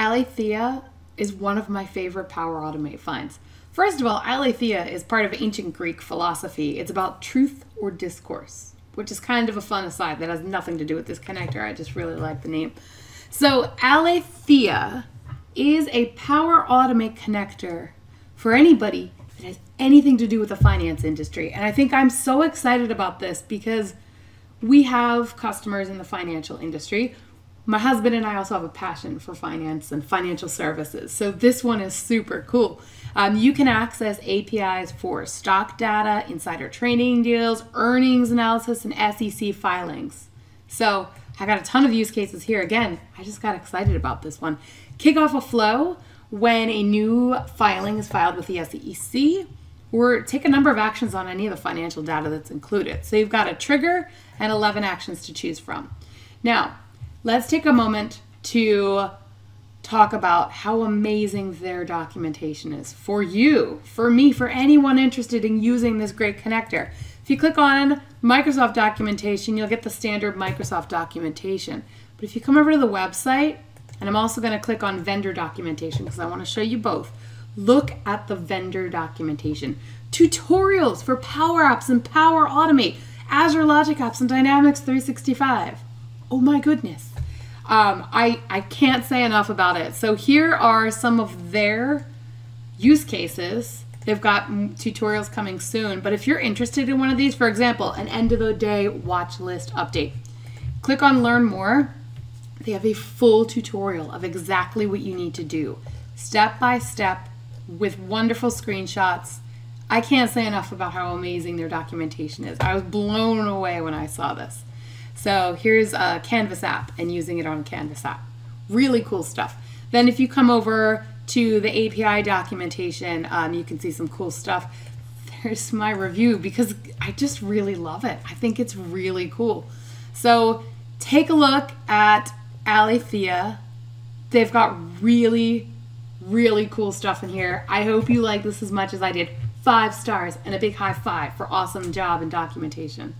Aletheia is one of my favorite Power Automate finds. First of all, Aletheia is part of ancient Greek philosophy. It's about truth or discourse, which is kind of a fun aside that has nothing to do with this connector. I just really like the name. So, Aletheia is a Power Automate connector for anybody that has anything to do with the finance industry. And I think I'm so excited about this because we have customers in the financial industry. My husband and I also have a passion for finance and financial services. So this one is super cool. Um, you can access APIs for stock data, insider trading deals, earnings analysis, and SEC filings. So I got a ton of use cases here. Again, I just got excited about this one. Kick off a flow when a new filing is filed with the SEC or take a number of actions on any of the financial data that's included. So you've got a trigger and 11 actions to choose from. Now, let's take a moment to talk about how amazing their documentation is for you, for me, for anyone interested in using this great connector. If you click on Microsoft documentation, you'll get the standard Microsoft documentation. But if you come over to the website, and I'm also going to click on vendor documentation because I want to show you both. Look at the vendor documentation. Tutorials for Power Apps and Power Automate, Azure Logic Apps and Dynamics 365. Oh my goodness. Um, I, I can't say enough about it. So here are some of their use cases. They've got tutorials coming soon. But if you're interested in one of these, for example, an end of the day watch list update, click on Learn More they have a full tutorial of exactly what you need to do, step by step, with wonderful screenshots. I can't say enough about how amazing their documentation is. I was blown away when I saw this. So here's a Canvas app and using it on Canvas app. Really cool stuff. Then if you come over to the API documentation, um, you can see some cool stuff. There's my review because I just really love it. I think it's really cool. So take a look at Aletheia. They've got really, really cool stuff in here. I hope you like this as much as I did. Five stars and a big high five for awesome job and documentation.